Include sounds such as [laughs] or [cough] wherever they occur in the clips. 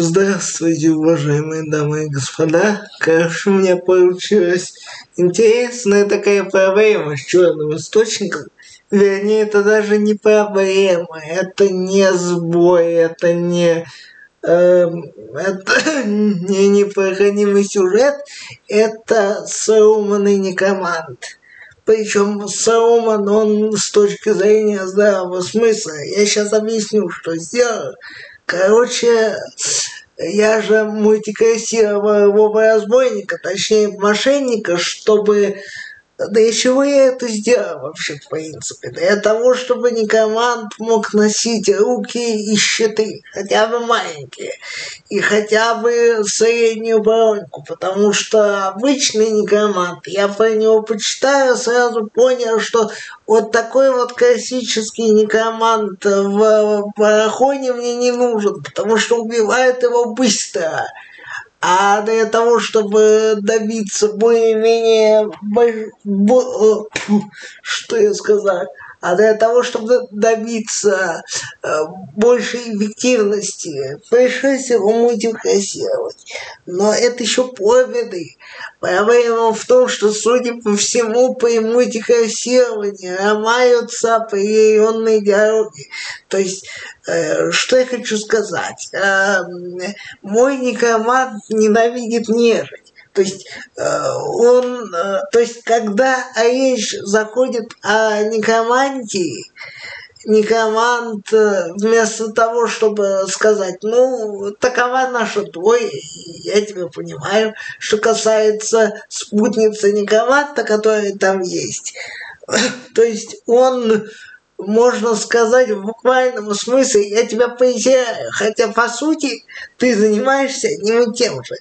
Здравствуйте, уважаемые дамы и господа. Короче, у меня получилась интересная такая проблема с черным источником. Вернее, это даже не проблема, это не сбой, это не э, это [laughs] не непроходимый сюжет, это сломанный некоманд. Причем сломан он с точки зрения здравого смысла. Я сейчас объясню, что сделал. Короче, я же мультикассировал разбойника, точнее мошенника, чтобы да и чего я это сделал вообще, в принципе? Для того, чтобы некоманд мог носить руки и щиты, хотя бы маленькие, и хотя бы среднюю броньку, потому что обычный некоманд, я про него почитаю, сразу понял, что вот такой вот классический некоманд в параходе мне не нужен, потому что убивает его быстро. А для того, чтобы добиться более-менее... Что я сказал? А для того, чтобы добиться э, большей эффективности, пришлось его мультикассировать. Но это еще полбеды. Проблема в том, что, судя по всему, при мультикассировании ломаются определенные диалоги. То есть, э, что я хочу сказать? Э, мой некромант ненавидит нежить. То есть э, он, э, то есть когда речь заходит о некромантии, некромант э, вместо того, чтобы сказать, ну, такова наша твой, я тебя понимаю, что касается спутницы некроманта, которая там есть. [laughs] То есть он можно сказать в буквальном смысле, я тебя презираю, хотя по сути ты занимаешься одним тем же.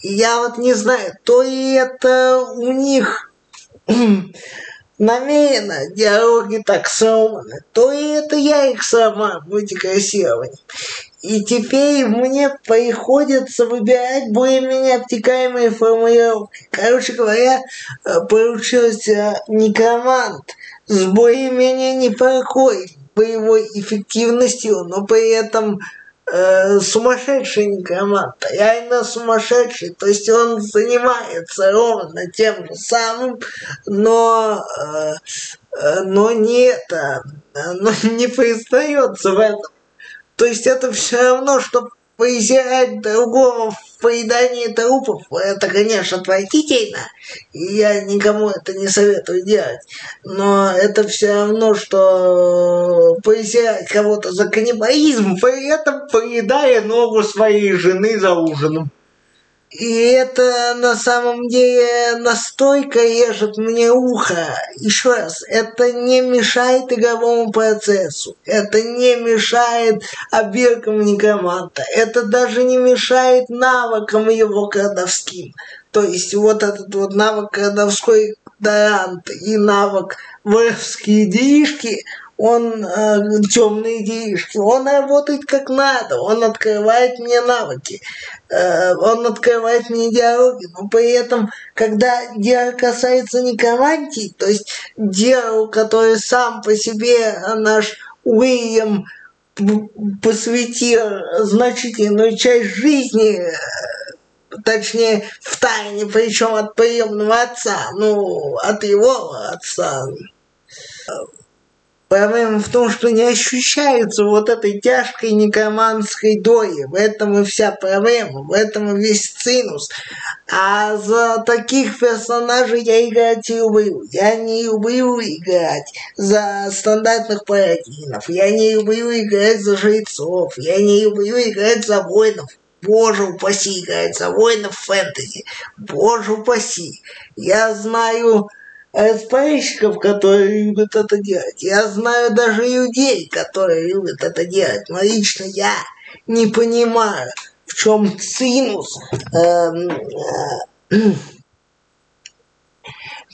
И я вот не знаю, то и это у них [clears throat] намеренно диалоги так сломаны, то и это я их сама мультикассирование. И теперь мне приходится выбирать более-менее обтекаемые формулировки. Короче говоря, э, получился некромант с более-менее неплохой боевой эффективностью, но при этом э, сумасшедший некромант, реально сумасшедший, то есть он занимается ровно тем же самым, но, э, э но не это, но не признается в этом. То есть это все равно, что поизирать другого в поедании трупов, это, конечно, отвратительно, и я никому это не советую делать, но это все равно, что поизирать кого-то за каннибализм, при этом поедая ногу своей жены за ужином. И это на самом деле настолько режет мне ухо. Еще раз, это не мешает игровому процессу. Это не мешает обиркам некроманта. Это даже не мешает навыкам его кладовским. То есть вот этот вот навык кладовской дарант и навык. Воровские делишки, он э, темные делишки, он работает как надо, он открывает мне навыки, э, он открывает мне диалоги, но при этом, когда дело касается некромантии, то есть дело, которое сам по себе наш Уильям посвятил значительную часть жизни, э, точнее, в тайне, причем от приемного отца, ну, от его отца, Проблема в том, что не ощущается вот этой тяжкой некроманской доли. В этом и вся проблема, в этом и весь цинус. А за таких персонажей я играть не люблю. Я не люблю играть за стандартных парадинов. Я не люблю играть за жрецов. Я не люблю играть за воинов. Боже упаси за воинов фэнтези. Боже упаси. Я знаю СПщиков, которые любят это делать. Я знаю даже людей, которые любят это делать, но лично я не понимаю, в чем цинус, эм, э, [clears throat]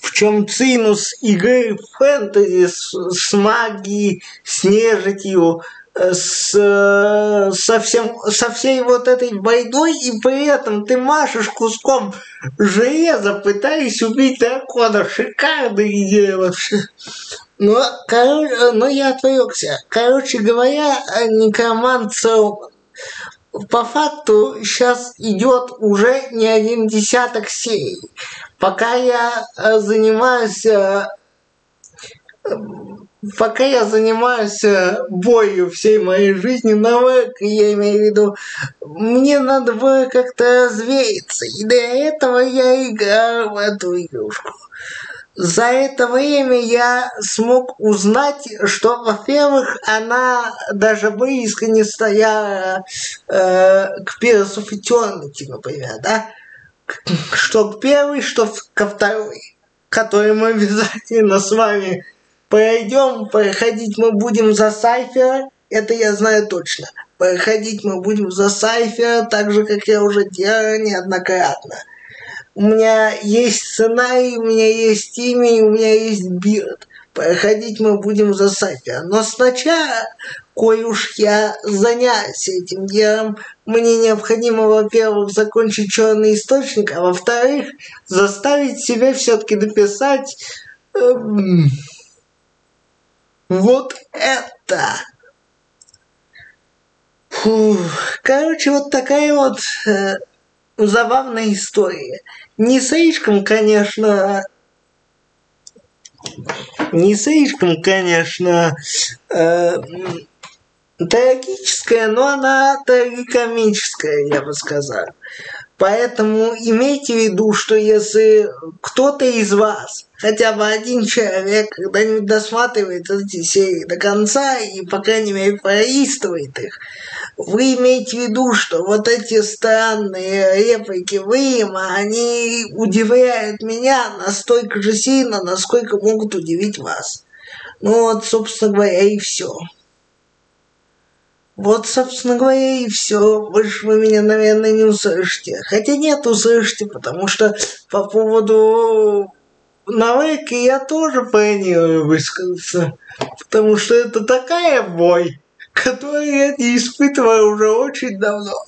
в чем цинус игры фэнтези с, с магией, с нежитью, с, со, всем, со всей вот этой войной, и при этом ты машешь куском железа, пытаясь убить дракона. Шикарная идея вообще. Но, короче, но я отвлекся. Короче говоря, некромант Сауман. по факту сейчас идет уже не один десяток серий. Пока я э, занимаюсь э, пока я занимаюсь э, болью всей моей жизни навык, я имею в виду, мне надо было как-то развеяться. И для этого я играю в эту игрушку. За это время я смог узнать, что, во-первых, она даже близко не стояла э, к of Eternity, например, да? Что к первой, что ко второй, который мы обязательно с вами пройдем. Проходить мы будем за Сайфера, это я знаю точно. Проходить мы будем за Сайфера, так же, как я уже делал неоднократно. У меня есть сценарий, у меня есть имя, у меня есть билд. Проходить мы будем за Сайфера. Но сначала, коли уж я занялся этим делом, мне необходимо, во-первых, закончить черный источник, а во-вторых, заставить себя все-таки дописать эм, вот это. Фу. Короче, вот такая вот э, забавная история. Не слишком, конечно, не слишком, конечно, э, трагическая, но она трагикомическая, я бы сказал. Поэтому имейте в виду, что если кто-то из вас, хотя бы один человек, когда-нибудь досматривает эти серии до конца и, по крайней мере, пролистывает их, вы имеете в виду, что вот эти странные реплики Уильяма, они удивляют меня настолько же сильно, насколько могут удивить вас. Ну вот, собственно говоря, и все. Вот, собственно говоря, и все. Больше вы меня, наверное, не услышите. Хотя нет, услышите, потому что по поводу навыки я тоже планирую высказаться. Потому что это такая боль, которую я не испытываю уже очень давно.